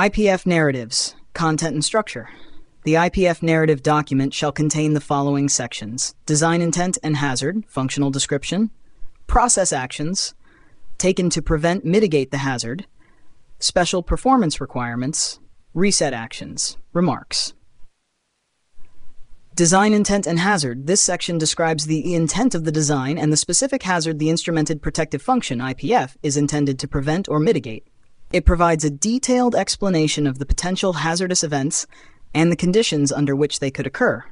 IPF narratives, content and structure. The IPF narrative document shall contain the following sections design intent and hazard, functional description, process actions, taken to prevent, mitigate the hazard, special performance requirements, reset actions, remarks. Design intent and hazard. This section describes the intent of the design and the specific hazard the instrumented protective function, IPF, is intended to prevent or mitigate. It provides a detailed explanation of the potential hazardous events and the conditions under which they could occur.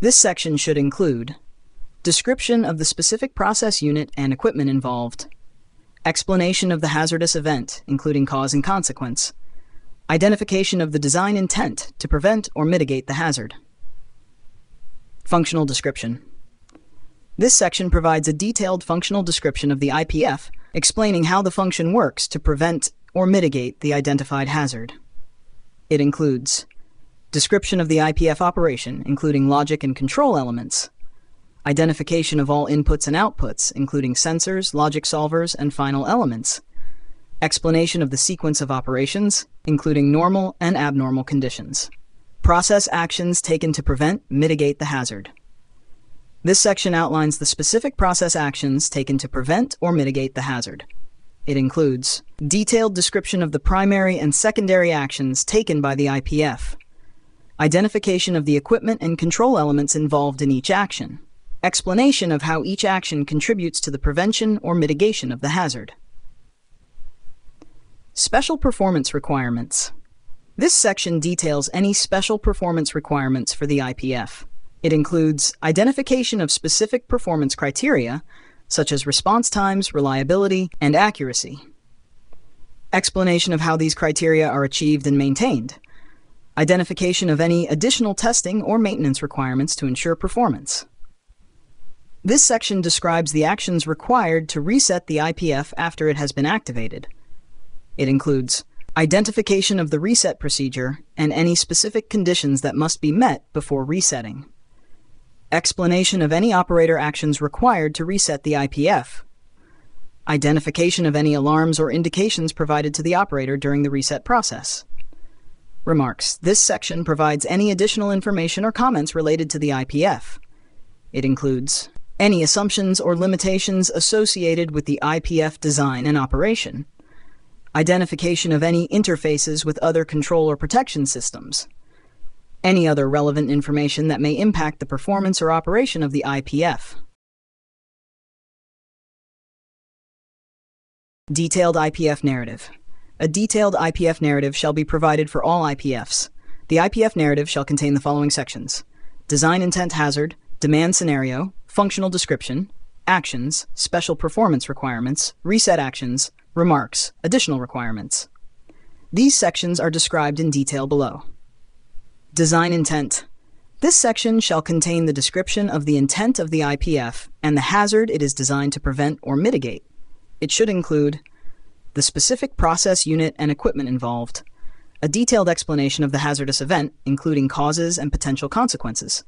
This section should include description of the specific process unit and equipment involved, explanation of the hazardous event, including cause and consequence, identification of the design intent to prevent or mitigate the hazard. Functional description. This section provides a detailed functional description of the IPF explaining how the function works to prevent or mitigate the identified hazard. It includes description of the IPF operation, including logic and control elements, identification of all inputs and outputs, including sensors, logic solvers, and final elements, explanation of the sequence of operations, including normal and abnormal conditions, process actions taken to prevent, mitigate the hazard. This section outlines the specific process actions taken to prevent or mitigate the hazard. It includes detailed description of the primary and secondary actions taken by the IPF, identification of the equipment and control elements involved in each action, explanation of how each action contributes to the prevention or mitigation of the hazard. Special performance requirements. This section details any special performance requirements for the IPF. It includes identification of specific performance criteria, such as response times, reliability, and accuracy. Explanation of how these criteria are achieved and maintained. Identification of any additional testing or maintenance requirements to ensure performance. This section describes the actions required to reset the IPF after it has been activated. It includes identification of the reset procedure and any specific conditions that must be met before resetting explanation of any operator actions required to reset the IPF, identification of any alarms or indications provided to the operator during the reset process. Remarks. This section provides any additional information or comments related to the IPF. It includes any assumptions or limitations associated with the IPF design and operation, identification of any interfaces with other control or protection systems, any other relevant information that may impact the performance or operation of the IPF. Detailed IPF Narrative A detailed IPF narrative shall be provided for all IPFs. The IPF narrative shall contain the following sections Design Intent Hazard, Demand Scenario, Functional Description, Actions, Special Performance Requirements, Reset Actions, Remarks, Additional Requirements. These sections are described in detail below. Design intent. This section shall contain the description of the intent of the IPF and the hazard it is designed to prevent or mitigate. It should include the specific process unit and equipment involved, a detailed explanation of the hazardous event, including causes and potential consequences,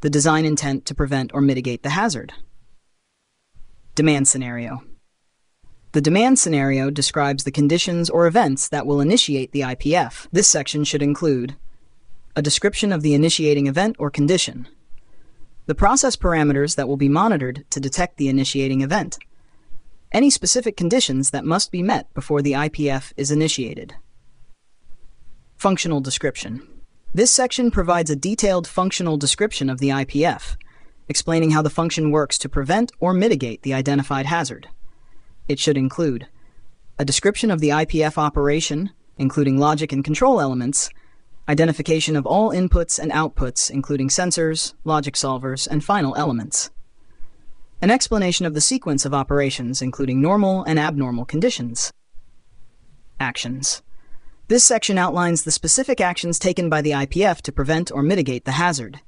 the design intent to prevent or mitigate the hazard. Demand scenario. The demand scenario describes the conditions or events that will initiate the IPF. This section should include a description of the initiating event or condition, the process parameters that will be monitored to detect the initiating event, any specific conditions that must be met before the IPF is initiated. Functional description. This section provides a detailed functional description of the IPF, explaining how the function works to prevent or mitigate the identified hazard. It should include a description of the IPF operation, including logic and control elements, identification of all inputs and outputs, including sensors, logic solvers, and final elements. An explanation of the sequence of operations, including normal and abnormal conditions. Actions. This section outlines the specific actions taken by the IPF to prevent or mitigate the hazard.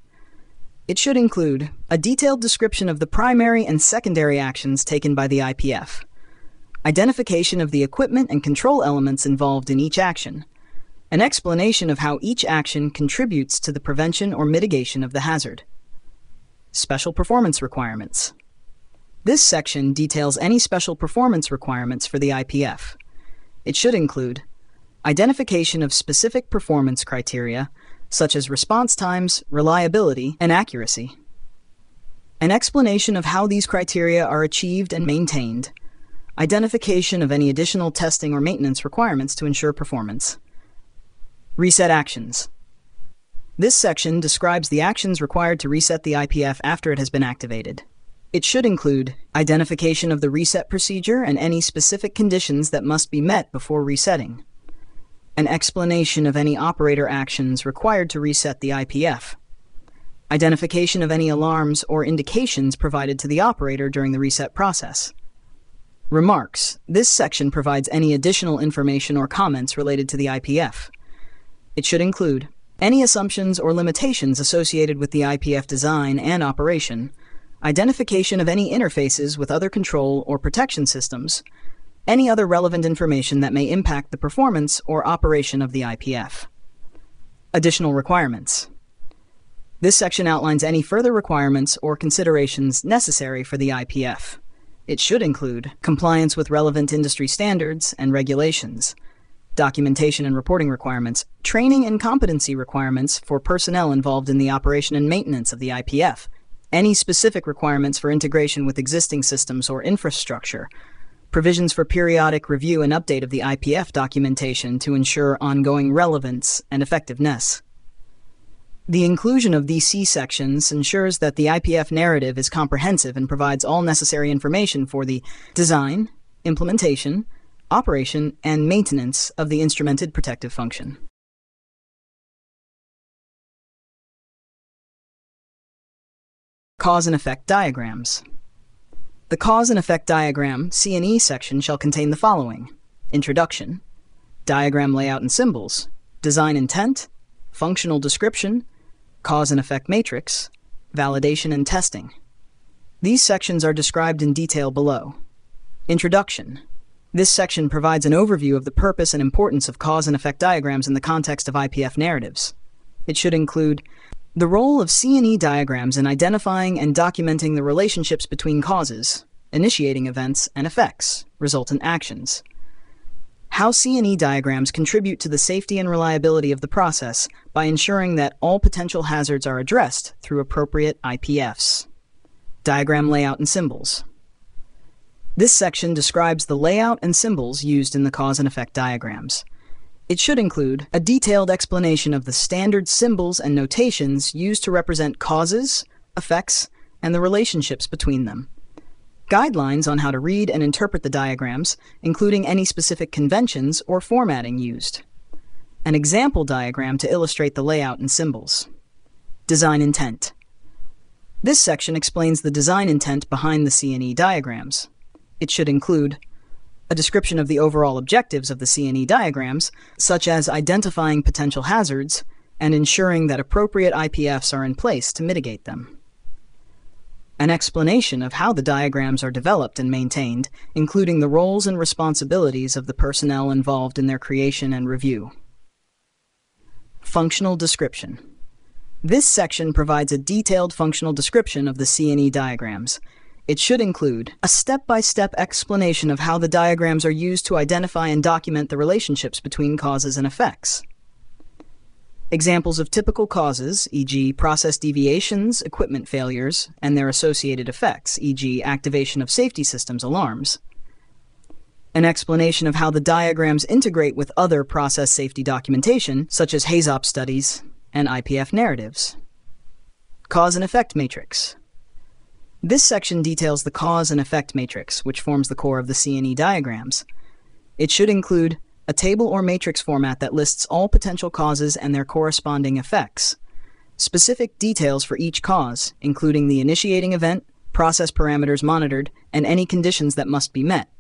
It should include a detailed description of the primary and secondary actions taken by the IPF, identification of the equipment and control elements involved in each action, an explanation of how each action contributes to the prevention or mitigation of the hazard. Special performance requirements. This section details any special performance requirements for the IPF. It should include identification of specific performance criteria, such as response times, reliability, and accuracy. An explanation of how these criteria are achieved and maintained, identification of any additional testing or maintenance requirements to ensure performance. Reset actions. This section describes the actions required to reset the IPF after it has been activated. It should include identification of the reset procedure and any specific conditions that must be met before resetting, an explanation of any operator actions required to reset the IPF, identification of any alarms or indications provided to the operator during the reset process. Remarks. This section provides any additional information or comments related to the IPF. It should include any assumptions or limitations associated with the IPF design and operation, identification of any interfaces with other control or protection systems, any other relevant information that may impact the performance or operation of the IPF. Additional requirements. This section outlines any further requirements or considerations necessary for the IPF. It should include compliance with relevant industry standards and regulations, documentation and reporting requirements, training and competency requirements for personnel involved in the operation and maintenance of the IPF, any specific requirements for integration with existing systems or infrastructure, provisions for periodic review and update of the IPF documentation to ensure ongoing relevance and effectiveness. The inclusion of these C sections ensures that the IPF narrative is comprehensive and provides all necessary information for the design, implementation, operation, and maintenance of the instrumented protective function. Cause and effect diagrams. The cause and effect diagram C&E section shall contain the following. Introduction, diagram layout and symbols, design intent, functional description, cause and effect matrix, validation and testing. These sections are described in detail below. Introduction. This section provides an overview of the purpose and importance of cause and effect diagrams in the context of IPF narratives. It should include the role of C&E diagrams in identifying and documenting the relationships between causes, initiating events, and effects, resultant actions. How C&E diagrams contribute to the safety and reliability of the process by ensuring that all potential hazards are addressed through appropriate IPFs. Diagram layout and symbols. This section describes the layout and symbols used in the cause and effect diagrams. It should include a detailed explanation of the standard symbols and notations used to represent causes, effects, and the relationships between them. Guidelines on how to read and interpret the diagrams, including any specific conventions or formatting used. An example diagram to illustrate the layout and symbols. Design intent. This section explains the design intent behind the C&E diagrams. It should include a description of the overall objectives of the C&E diagrams, such as identifying potential hazards and ensuring that appropriate IPFs are in place to mitigate them. An explanation of how the diagrams are developed and maintained, including the roles and responsibilities of the personnel involved in their creation and review. Functional description. This section provides a detailed functional description of the C&E diagrams, it should include a step-by-step explanation of how the diagrams are used to identify and document the relationships between causes and effects. Examples of typical causes, e.g. process deviations, equipment failures, and their associated effects, e.g. activation of safety systems alarms. An explanation of how the diagrams integrate with other process safety documentation, such as HAZOP studies and IPF narratives. Cause and effect matrix. This section details the cause and effect matrix, which forms the core of the C&E diagrams. It should include a table or matrix format that lists all potential causes and their corresponding effects, specific details for each cause, including the initiating event, process parameters monitored, and any conditions that must be met,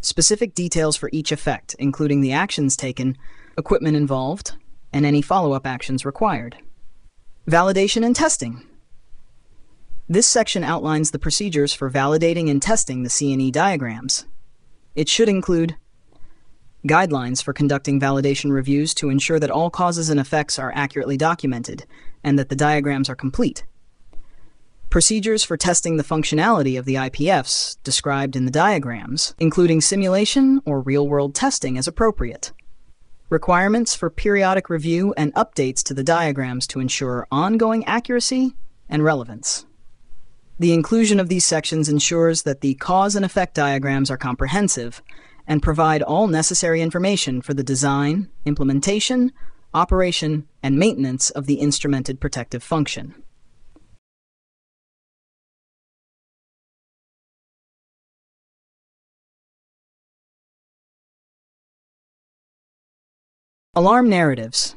specific details for each effect, including the actions taken, equipment involved, and any follow-up actions required. Validation and testing. This section outlines the procedures for validating and testing the C&E diagrams. It should include guidelines for conducting validation reviews to ensure that all causes and effects are accurately documented and that the diagrams are complete. Procedures for testing the functionality of the IPFs described in the diagrams, including simulation or real-world testing as appropriate. requirements for periodic review and updates to the diagrams to ensure ongoing accuracy and relevance. The inclusion of these sections ensures that the cause and effect diagrams are comprehensive and provide all necessary information for the design, implementation, operation, and maintenance of the instrumented protective function. Alarm narratives.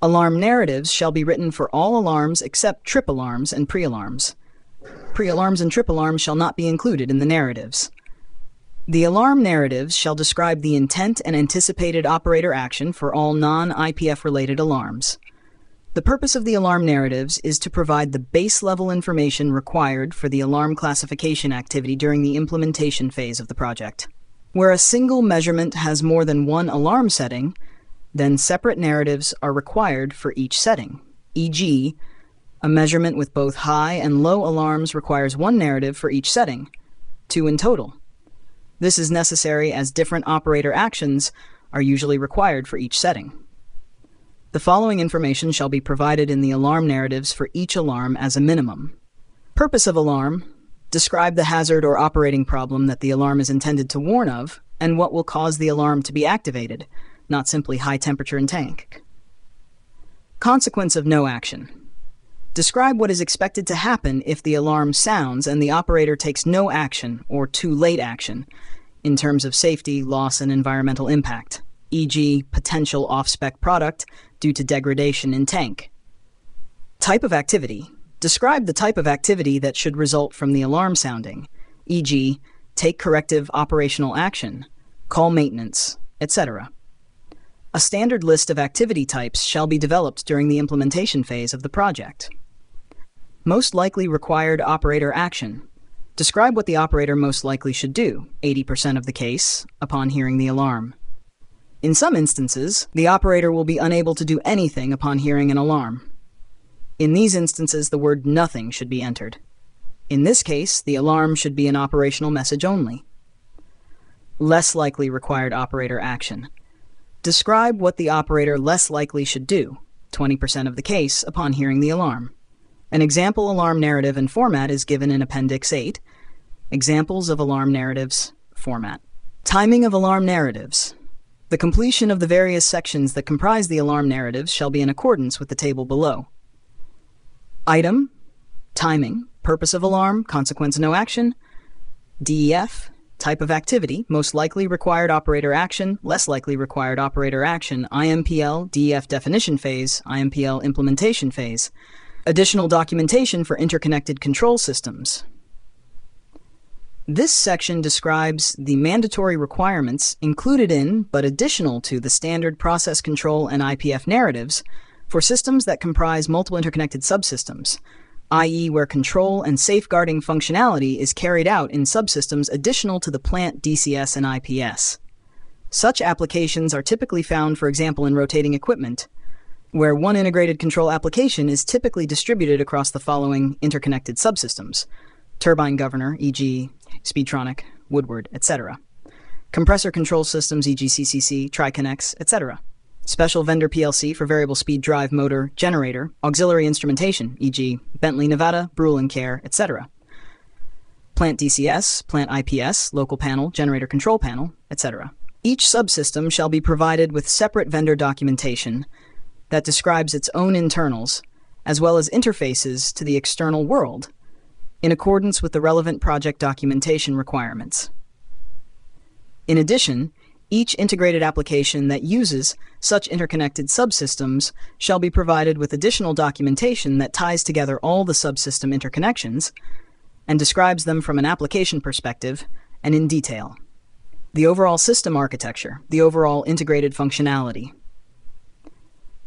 Alarm narratives shall be written for all alarms except trip alarms and pre-alarms. Pre-alarms and trip alarms shall not be included in the narratives. The alarm narratives shall describe the intent and anticipated operator action for all non-IPF related alarms. The purpose of the alarm narratives is to provide the base level information required for the alarm classification activity during the implementation phase of the project. Where a single measurement has more than one alarm setting, then separate narratives are required for each setting, e.g., a measurement with both high and low alarms requires one narrative for each setting, two in total. This is necessary as different operator actions are usually required for each setting. The following information shall be provided in the alarm narratives for each alarm as a minimum. Purpose of alarm describe the hazard or operating problem that the alarm is intended to warn of and what will cause the alarm to be activated, not simply high temperature in tank. Consequence of no action. Describe what is expected to happen if the alarm sounds and the operator takes no action or too late action in terms of safety, loss, and environmental impact, e.g., potential off-spec product due to degradation in tank. Type of activity. Describe the type of activity that should result from the alarm sounding, e.g., take corrective operational action, call maintenance, etc. A standard list of activity types shall be developed during the implementation phase of the project. Most likely required operator action. Describe what the operator most likely should do, 80% of the case, upon hearing the alarm. In some instances, the operator will be unable to do anything upon hearing an alarm. In these instances, the word nothing should be entered. In this case, the alarm should be an operational message only. Less likely required operator action. Describe what the operator less likely should do, 20% of the case, upon hearing the alarm. An example alarm narrative and format is given in Appendix 8. Examples of alarm narratives, format. Timing of alarm narratives. The completion of the various sections that comprise the alarm narratives shall be in accordance with the table below. Item, timing, purpose of alarm, consequence no action, DEF, Type of activity, most likely required operator action, less likely required operator action, IMPL, DEF definition phase, IMPL implementation phase. Additional documentation for interconnected control systems. This section describes the mandatory requirements included in, but additional to, the standard process control and IPF narratives for systems that comprise multiple interconnected subsystems, i.e., where control and safeguarding functionality is carried out in subsystems additional to the plant DCS and IPS. Such applications are typically found, for example, in rotating equipment, where one integrated control application is typically distributed across the following interconnected subsystems turbine governor, e.g., Speedtronic, Woodward, etc., compressor control systems, e.g., CCC, Triconex, etc special vendor PLC for variable speed drive motor generator, auxiliary instrumentation, e.g., Bently Nevada, Brüel & Kjær, etc. Plant DCS, plant IPS, local panel, generator control panel, etc. Each subsystem shall be provided with separate vendor documentation that describes its own internals, as well as interfaces to the external world, in accordance with the relevant project documentation requirements. In addition, each integrated application that uses such interconnected subsystems shall be provided with additional documentation that ties together all the subsystem interconnections and describes them from an application perspective and in detail. The overall system architecture, the overall integrated functionality.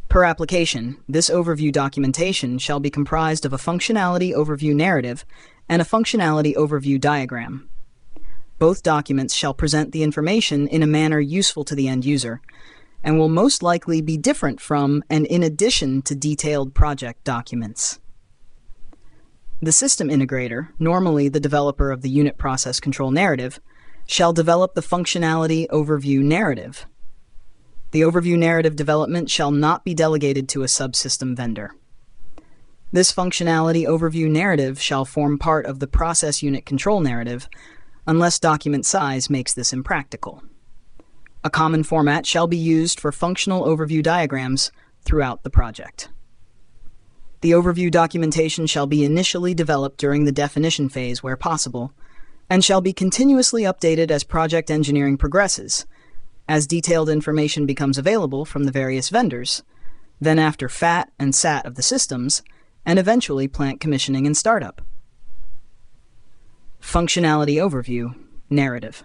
Per application, this overview documentation shall be comprised of a functionality overview narrative and a functionality overview diagram. Both documents shall present the information in a manner useful to the end user, and will most likely be different from and in addition to detailed project documents. The system integrator, normally the developer of the unit process control narrative, shall develop the functionality overview narrative. The overview narrative development shall not be delegated to a subsystem vendor. This functionality overview narrative shall form part of the process unit control narrative unless document size makes this impractical. A common format shall be used for functional overview diagrams throughout the project. The overview documentation shall be initially developed during the definition phase where possible, and shall be continuously updated as project engineering progresses, as detailed information becomes available from the various vendors, then after FAT and SAT of the systems, and eventually plant commissioning and startup. Functionality Overview Narrative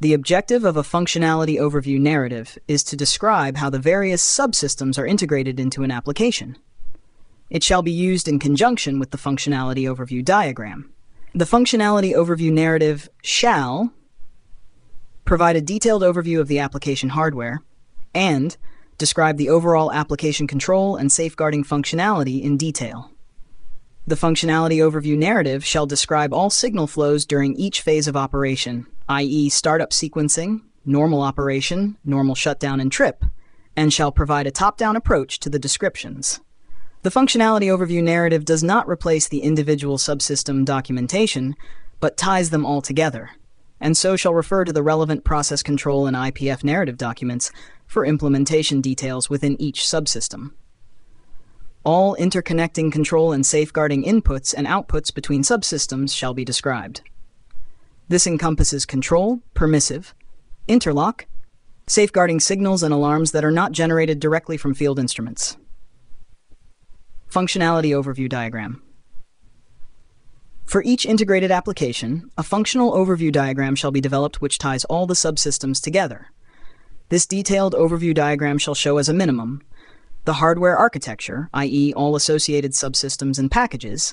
The objective of a functionality overview narrative is to describe how the various subsystems are integrated into an application. It shall be used in conjunction with the functionality overview diagram. The functionality overview narrative shall provide a detailed overview of the application hardware and describe the overall application control and safeguarding functionality in detail. The functionality overview narrative shall describe all signal flows during each phase of operation, i.e. startup sequencing, normal operation, normal shutdown, and trip, and shall provide a top-down approach to the descriptions. The functionality overview narrative does not replace the individual subsystem documentation, but ties them all together, and so shall refer to the relevant process control and IPF narrative documents for implementation details within each subsystem. All interconnecting control and safeguarding inputs and outputs between subsystems shall be described. This encompasses control, permissive, interlock, safeguarding signals and alarms that are not generated directly from field instruments. Functionality Overview Diagram For each integrated application, a functional overview diagram shall be developed which ties all the subsystems together. This detailed overview diagram shall show as a minimum the hardware architecture, i.e. all associated subsystems and packages,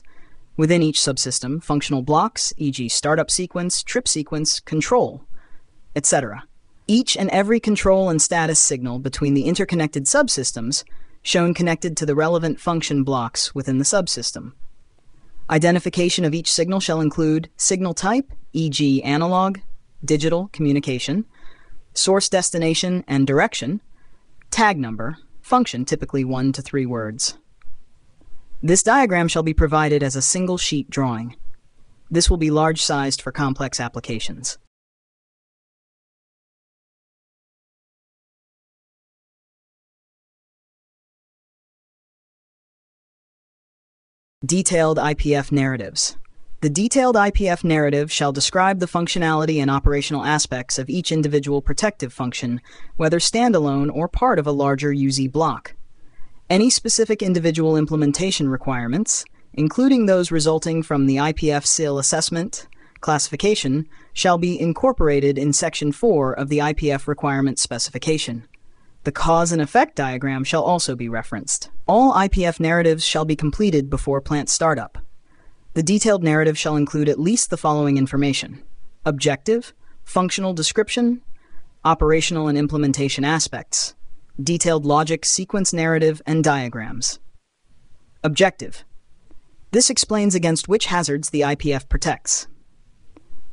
within each subsystem, functional blocks, e.g. startup sequence, trip sequence, control, etc. Each and every control and status signal between the interconnected subsystems shown connected to the relevant function blocks within the subsystem. Identification of each signal shall include signal type, e.g. analog, digital, communication, source destination and direction, tag number, function typically one to three words. This diagram shall be provided as a single sheet drawing. This will be large-sized for complex applications. Detailed IPF Narratives The detailed IPF narrative shall describe the functionality and operational aspects of each individual protective function, whether standalone or part of a larger UZ block. Any specific individual implementation requirements, including those resulting from the IPF SIL assessment, classification, shall be incorporated in Section 4 of the IPF requirement specification. The cause and effect diagram shall also be referenced. All IPF narratives shall be completed before plant startup. The detailed narrative shall include at least the following information. Objective, functional description, operational and implementation aspects, detailed logic, sequence narrative, and diagrams. Objective. This explains against which hazards the IPF protects.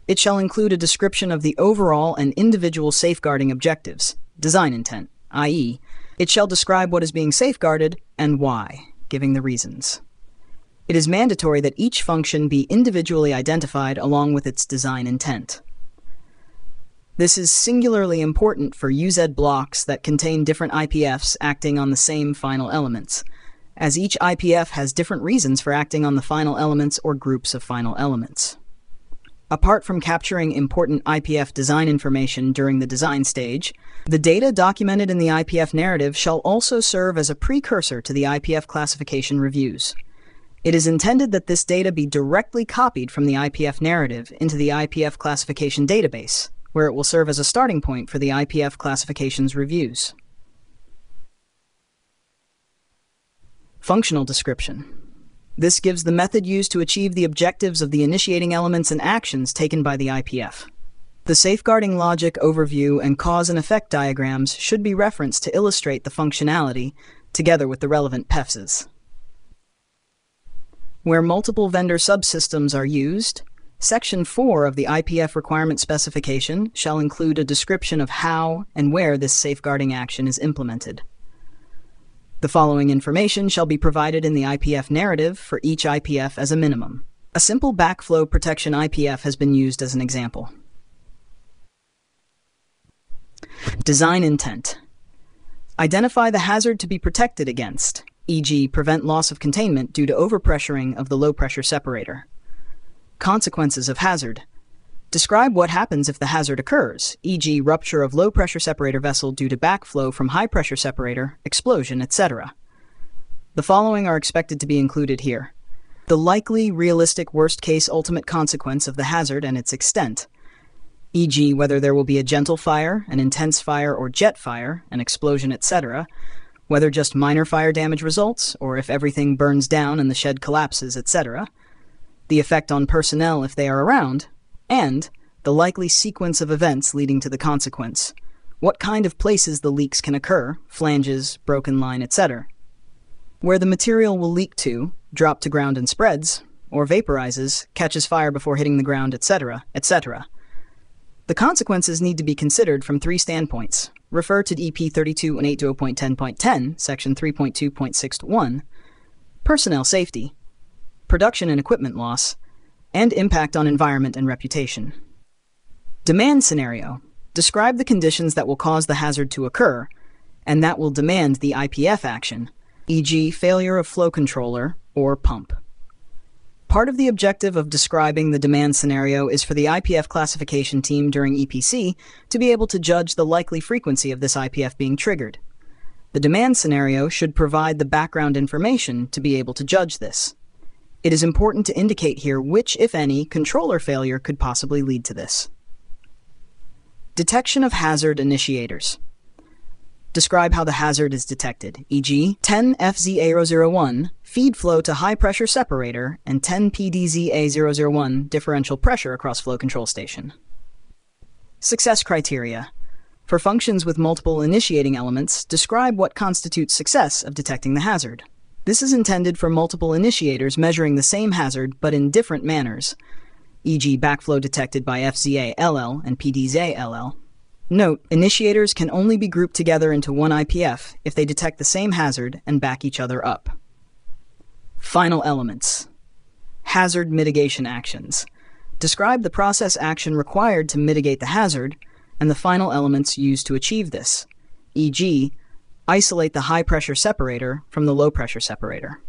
It shall include a description of the overall and individual safeguarding objectives, design intent, i.e., it shall describe what is being safeguarded and why, giving the reasons. It is mandatory that each function be individually identified along with its design intent. This is singularly important for UZ blocks that contain different IPFs acting on the same final elements, as each IPF has different reasons for acting on the final elements or groups of final elements. Apart from capturing important IPF design information during the design stage, the data documented in the IPF narrative shall also serve as a precursor to the IPF classification reviews. It is intended that this data be directly copied from the IPF narrative into the IPF classification database, where it will serve as a starting point for the IPF classification's reviews. Functional description. This gives the method used to achieve the objectives of the initiating elements and actions taken by the IPF. The safeguarding logic overview and cause and effect diagrams should be referenced to illustrate the functionality, together with the relevant PEFSs. Where multiple vendor subsystems are used, Section 4 of the IPF requirement specification shall include a description of how and where this safeguarding action is implemented. The following information shall be provided in the IPF narrative for each IPF as a minimum. A simple backflow protection IPF has been used as an example. Design intent. Identify the hazard to be protected against, e.g., prevent loss of containment due to overpressuring of the low pressure separator. Consequences of hazard. Describe what happens if the hazard occurs, e.g., rupture of low pressure separator vessel due to backflow from high pressure separator, explosion, etc. The following are expected to be included here. The likely, realistic, worst case ultimate consequence of the hazard and its extent, e.g., whether there will be a gentle fire, an intense fire, or jet fire, an explosion, etc., whether just minor fire damage results, or if everything burns down and the shed collapses, etc., the effect on personnel if they are around, and the likely sequence of events leading to the consequence. What kind of places the leaks can occur, flanges, broken line, etc. Where the material will leak to, drop to ground and spreads, or vaporizes, catches fire before hitting the ground, etc., etc. The consequences need to be considered from three standpoints. Refer to EP 32 and 820.10.10, section 3.2.61, personnel safety, production and equipment loss, and impact on environment and reputation. Demand scenario. Describe the conditions that will cause the hazard to occur, and that will demand the IPF action, e.g., failure of flow controller or pump. Part of the objective of describing the demand scenario is for the IPF classification team during EPC to be able to judge the likely frequency of this IPF being triggered. The demand scenario should provide the background information to be able to judge this. It is important to indicate here which, if any, controller failure could possibly lead to this. Detection of hazard initiators. Describe how the hazard is detected, e.g., 10 FZA001 feed flow to high pressure separator and 10 PDZA001 differential pressure across flow control station. Success criteria. For functions with multiple initiating elements, describe what constitutes success of detecting the hazard. This is intended for multiple initiators measuring the same hazard but in different manners, e.g., backflow detected by FZA-LL and PDZA-LL, Note, initiators can only be grouped together into one IPF if they detect the same hazard and back each other up. Final elements. Hazard mitigation actions. Describe the process action required to mitigate the hazard and the final elements used to achieve this, e.g., isolate the high pressure separator from the low pressure separator.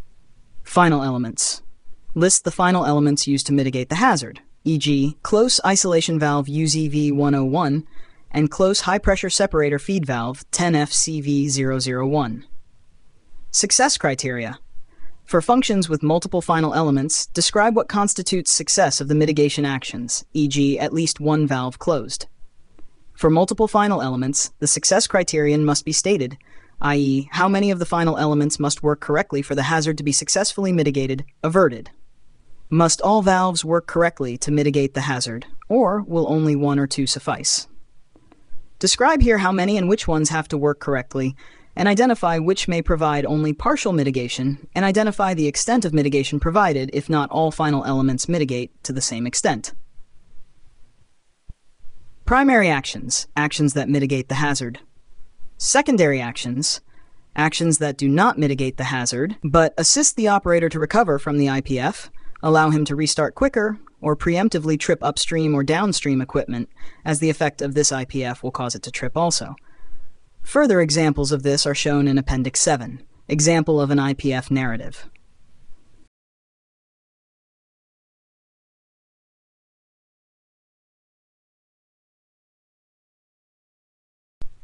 Final elements. List the final elements used to mitigate the hazard, e.g., close isolation valve UZV101 and close high-pressure separator feed valve 10FCV001. Success criteria. For functions with multiple final elements, describe what constitutes success of the mitigation actions, e.g. at least one valve closed. For multiple final elements, the success criterion must be stated, i.e., how many of the final elements must work correctly for the hazard to be successfully mitigated, averted. Must all valves work correctly to mitigate the hazard, or will only one or two suffice? Describe here how many and which ones have to work correctly, and identify which may provide only partial mitigation, and identify the extent of mitigation provided if not all final elements mitigate to the same extent. Primary actions, actions that mitigate the hazard. Secondary actions, actions that do not mitigate the hazard, but assist the operator to recover from the IPF, allow him to restart quicker, or preemptively trip upstream or downstream equipment, as the effect of this IPF will cause it to trip also. Further examples of this are shown in Appendix 7, example of an IPF narrative.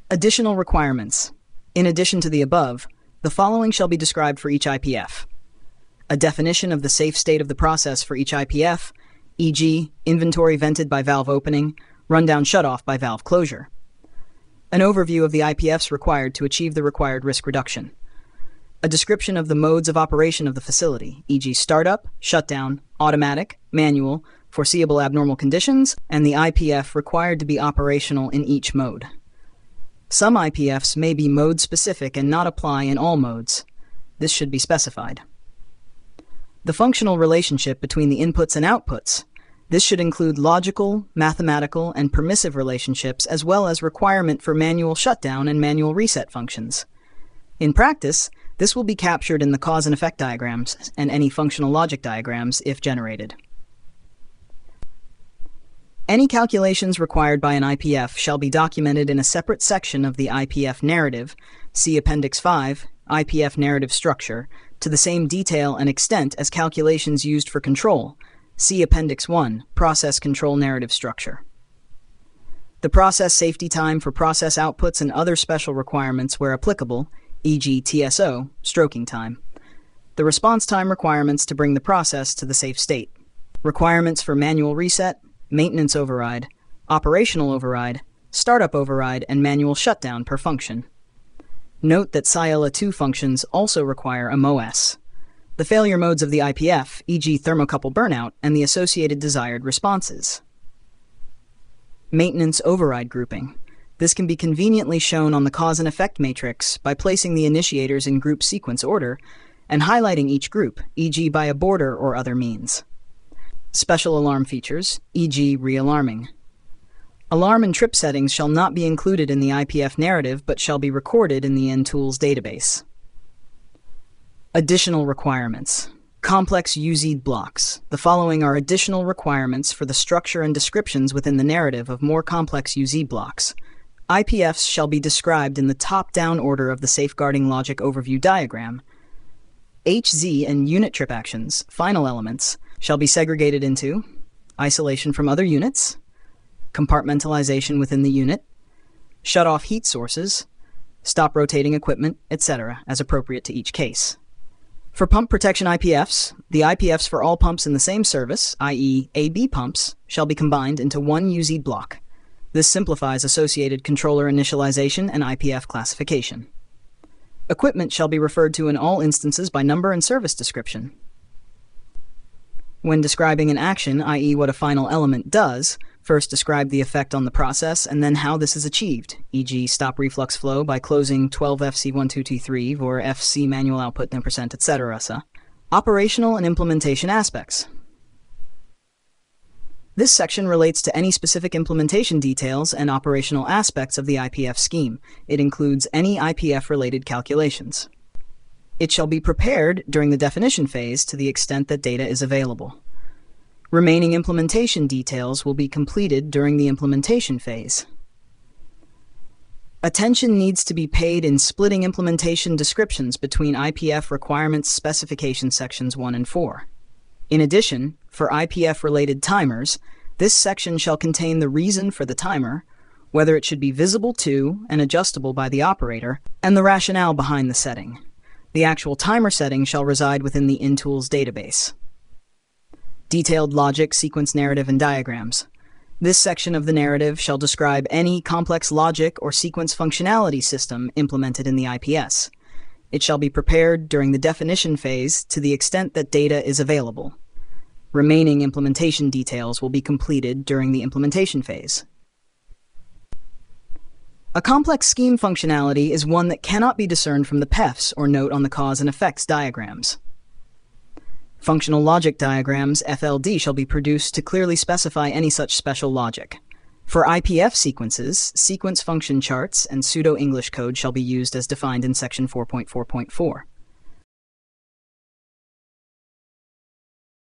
Additional requirements. In addition to the above, the following shall be described for each IPF. A definition of the safe state of the process for each IPF, e.g., inventory vented by valve opening, rundown shutoff by valve closure. An overview of the IPFs required to achieve the required risk reduction. A description of the modes of operation of the facility, e.g., startup, shutdown, automatic, manual, foreseeable abnormal conditions, and the IPF required to be operational in each mode. Some IPFs may be mode specific and not apply in all modes. This should be specified. The functional relationship between the inputs and outputs, This should include logical, mathematical, and permissive relationships, as well as requirement for manual shutdown and manual reset functions. In practice, this will be captured in the cause and effect diagrams and any functional logic diagrams if generated. Any calculations required by an IPF shall be documented in a separate section of the IPF narrative, see Appendix 5, IPF narrative structure, to the same detail and extent as calculations used for control, see Appendix 1, process control narrative structure. The process safety time for process outputs and other special requirements where applicable, e.g. TSO, stroking time. The response time requirements to bring the process to the safe state. Requirements for manual reset, maintenance override, operational override, startup override, and manual shutdown per function. Note that SIL 2 functions also require a MOS. The failure modes of the IPF, e.g. thermocouple burnout, and the associated desired responses. Maintenance override grouping. This can be conveniently shown on the cause and effect matrix by placing the initiators in group sequence order and highlighting each group, e.g. by a border or other means. Special alarm features, e.g. realarming. Alarm and trip settings shall not be included in the IPF narrative but shall be recorded in the INtools database. Additional requirements. Complex UZ blocks. The following are additional requirements for the structure and descriptions within the narrative of more complex UZ blocks. IPFs shall be described in the top-down order of the safeguarding logic overview diagram. HZ and unit trip actions, final elements, shall be segregated into isolation from other units, compartmentalization within the unit, shut off heat sources, stop rotating equipment, etc., as appropriate to each case. For pump protection IPFs, the IPFs for all pumps in the same service, i.e., AB pumps, shall be combined into one UZ block. This simplifies associated controller initialization and IPF classification. Equipment shall be referred to in all instances by number and service description, when describing an action, i.e. what a final element does, first describe the effect on the process and then how this is achieved, e.g. stop reflux flow by closing 12FC12T3 or FC manual output 10%, etc. Operational and implementation aspects. This section relates to any specific implementation details and operational aspects of the IPF scheme. It includes any IPF-related calculations. It shall be prepared during the definition phase to the extent that data is available. Remaining implementation details will be completed during the implementation phase. Attention needs to be paid in splitting implementation descriptions between IPF requirements specification sections 1 and 4. In addition, for IPF-related timers, this section shall contain the reason for the timer, whether it should be visible to and adjustable by the operator, and the rationale behind the setting. The actual timer setting shall reside within the intools database. Detailed logic, sequence narrative, and diagrams. This section of the narrative shall describe any complex logic or sequence functionality system implemented in the IPS. It shall be prepared during the definition phase to the extent that data is available. Remaining implementation details will be completed during the implementation phase. A complex scheme functionality is one that cannot be discerned from the PEFs or note on the cause and effects diagrams. Functional logic diagrams, FLD, shall be produced to clearly specify any such special logic. For IPF sequences, sequence function charts and pseudo-English code shall be used as defined in section 4.4.4.